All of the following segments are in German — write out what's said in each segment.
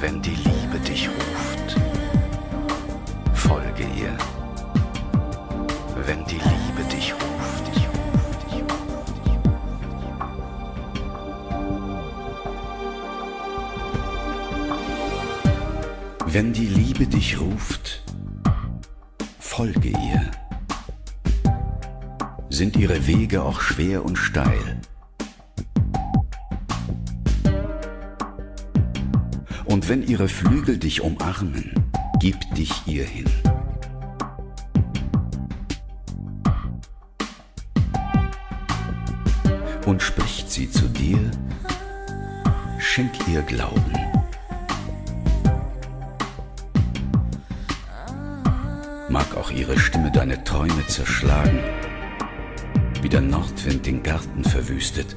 wenn die Liebe dich ruft. Folge ihr, wenn die Liebe dich ruft. Wenn die Liebe dich ruft, folge ihr. Sind ihre Wege auch schwer und steil, Und wenn ihre Flügel dich umarmen, gib dich ihr hin. Und spricht sie zu dir, schenk ihr Glauben. Mag auch ihre Stimme deine Träume zerschlagen, wie der Nordwind den Garten verwüstet.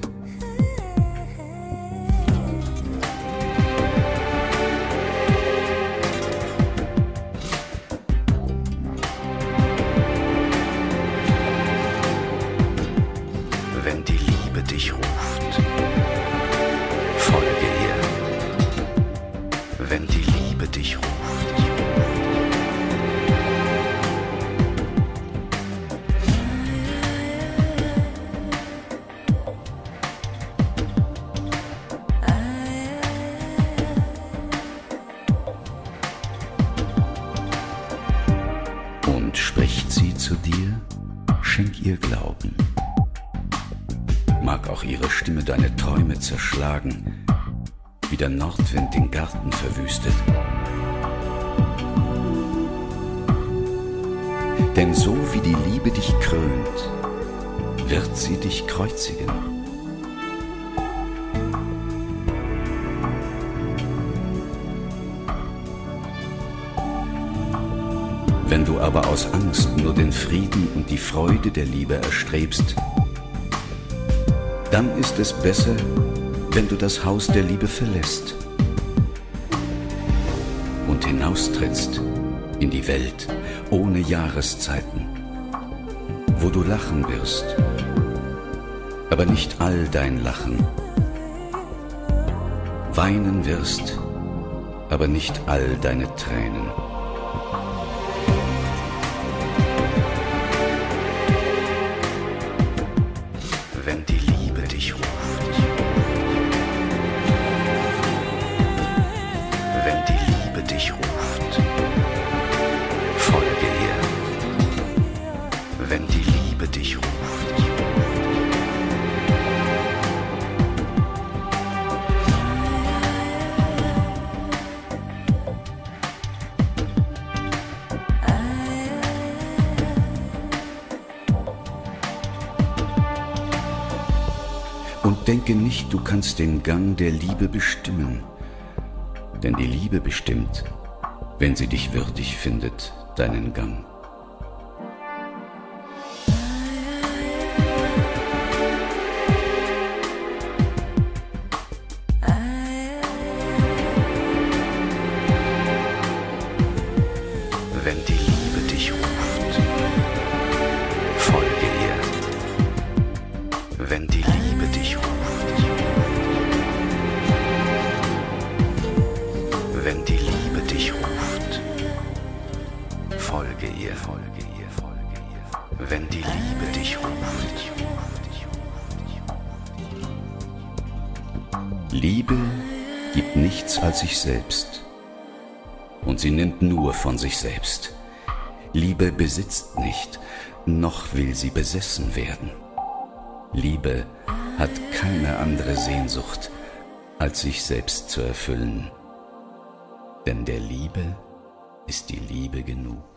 Ihr Glauben. Mag auch ihre Stimme deine Träume zerschlagen, wie der Nordwind den Garten verwüstet. Denn so wie die Liebe dich krönt, wird sie dich kreuzigen. Wenn du aber aus Angst nur den Frieden und die Freude der Liebe erstrebst, dann ist es besser, wenn du das Haus der Liebe verlässt und hinaustrittst in die Welt ohne Jahreszeiten, wo du lachen wirst, aber nicht all dein Lachen, weinen wirst, aber nicht all deine Tränen. Dich ruft, folge ihr. Wenn die Liebe dich ruft, und denke nicht, du kannst den Gang der Liebe bestimmen, denn die Liebe bestimmt, wenn sie dich würdig findet, deinen Gang. Folge ihr, folge ihr, folge ihr. Wenn die Liebe dich ruft, Liebe gibt nichts als sich selbst und sie nimmt nur von sich selbst. Liebe besitzt nicht, noch will sie besessen werden. Liebe hat keine andere Sehnsucht, als sich selbst zu erfüllen. Denn der Liebe ist die Liebe genug.